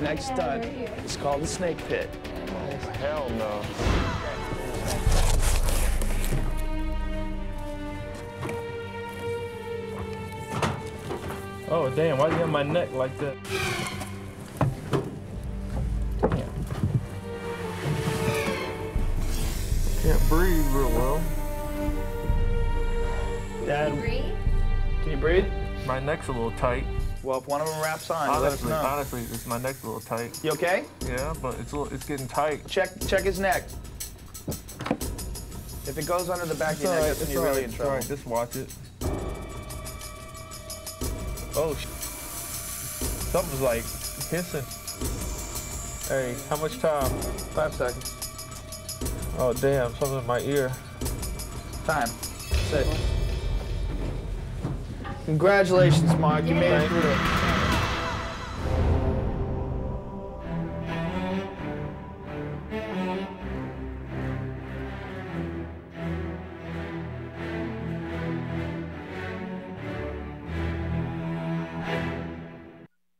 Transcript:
next stunt is called the snake pit. Hell no. Oh, damn, why do you have my neck like that? Damn. Can't breathe real well. Dad, can you breathe? My neck's a little tight. Well, if one of them wraps on, you let us Honestly, know. honestly, it's my neck's a little tight. You okay? Yeah, but it's a little, it's getting tight. Check check his neck. If it goes under the back of your neck, that's when you're really in trouble. alright, just watch it. Oh, sh something's like hissing. Hey, how much time? Five seconds. Oh, damn, something in my ear. Time. Sit. Congratulations, Mark. You made it through.